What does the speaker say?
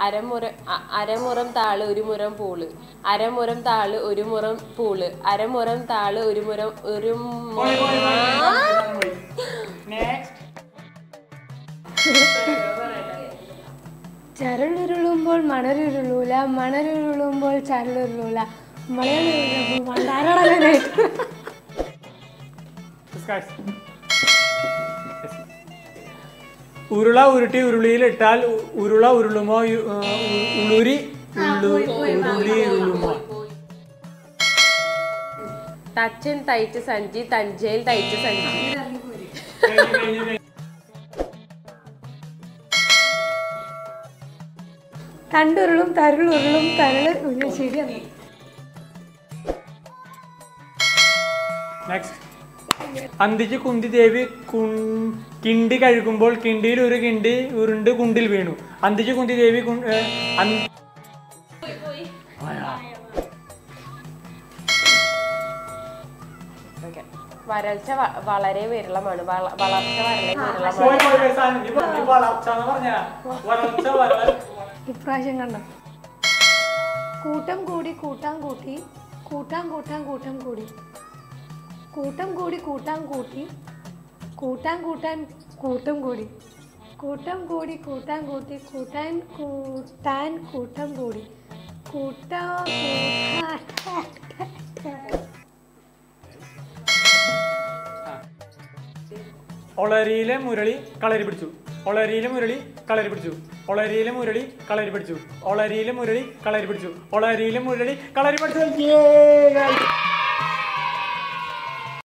അരമുറം അരമുറം താൾ ഒരു മുറം പൂൾ. അരമുറം താൾ ഒരു മുറം പൂൾ. അരമുറം താൾ ഒരു മുറം ഒരു ചരളുരുളുമ്പോൾ മണലുരുളൂല മണലുരുളുമ്പോൾ ചരളുരുളൂല. Yes. ഉരുള ഉരുട്ടി ഉരുളിയിൽ ഇട്ടാൽ ഉരുള ഉരുളുമോ ഉളുരി ഉരുളി ഉരുളുമോ? തച്ചൻ തയ്ച്ച സഞ്ചി തഞ്ചയിൽ തയ്ച്ച സഞ്ചി. തണ്ടുരുളും തരുളുരുളും തരൾ ഉരുളും ശരിയാണ്. നെക്സ്റ്റ് അന്തിച്ച് കുന്തി ദേവി കു കിണ്ടി കഴുകുമ്പോൾ കിണ്ടിയിൽ ഒരു കിണ്ടി ഉരുണ്ട് കുണ്ടിൽ വീണു. അന്തിച്ച് കുന്തി ദേവി വരൾച്ച വളരെ വിരളമാണ്. വള- വളർച്ച വളരെ ഇപ്രാവശ്യം കണ്ടോ? കൂട്ടം കൂടി കൂട്ടാൻ കൂട്ടി കൂട്ടാൻ കൂട്ടാൻ കൂട്ടം കൂടി. കൂട്ടം കൂടി കൂട്ടാൻ കൂട്ടി കൂട്ടാൻ കൂട്ടാൻ കൂട്ടം കൂടി. കൂട്ടം കൂടി കൂട്ടാൻ കൂട്ടി കൂട്ടാൻ കൂട്ടാൻ കൂട്ടം കൂടി. കൂട്ടാ ഒളരിയിലെ മുരളി കളരി പിടിച്ചു. ഒളരിയിലെ മുരളി കളരി പിടിച്ചു. ഒളരിയിലെ മുരളി കളരി പിടിച്ചു. ഒളരിയിലെ മുരളി കളരി പിടിച്ചു. ഒളരിയിലെ മുരളി കളരി പിടിച്ചു.